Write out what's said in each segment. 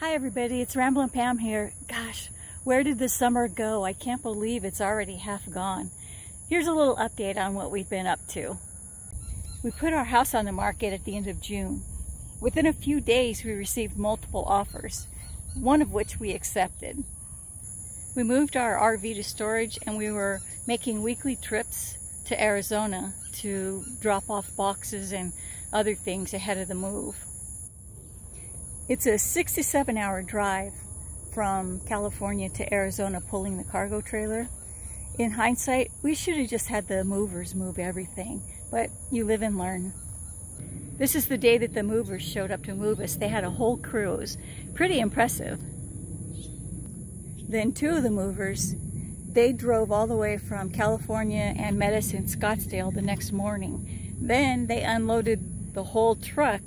Hi everybody, it's Ramblin' Pam here. Gosh, where did the summer go? I can't believe it's already half gone. Here's a little update on what we've been up to. We put our house on the market at the end of June. Within a few days, we received multiple offers, one of which we accepted. We moved our RV to storage and we were making weekly trips to Arizona to drop off boxes and other things ahead of the move. It's a 67 hour drive from California to Arizona pulling the cargo trailer. In hindsight, we should have just had the movers move everything, but you live and learn. This is the day that the movers showed up to move us. They had a whole crew. It was pretty impressive. Then two of the movers, they drove all the way from California and met us in Scottsdale the next morning. Then they unloaded the whole truck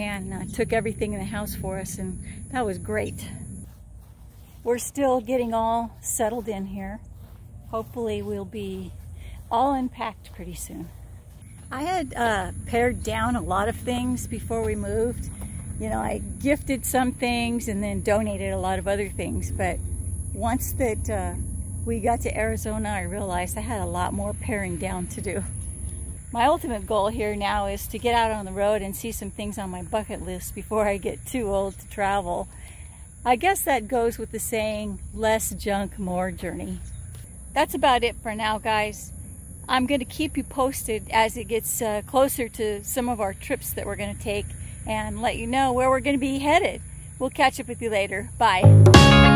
and uh, took everything in the house for us and that was great. We're still getting all settled in here. Hopefully we'll be all unpacked pretty soon. I had uh, pared down a lot of things before we moved. You know, I gifted some things and then donated a lot of other things. But once that uh, we got to Arizona, I realized I had a lot more paring down to do. My ultimate goal here now is to get out on the road and see some things on my bucket list before I get too old to travel. I guess that goes with the saying, less junk, more journey. That's about it for now, guys. I'm going to keep you posted as it gets uh, closer to some of our trips that we're going to take and let you know where we're going to be headed. We'll catch up with you later. Bye.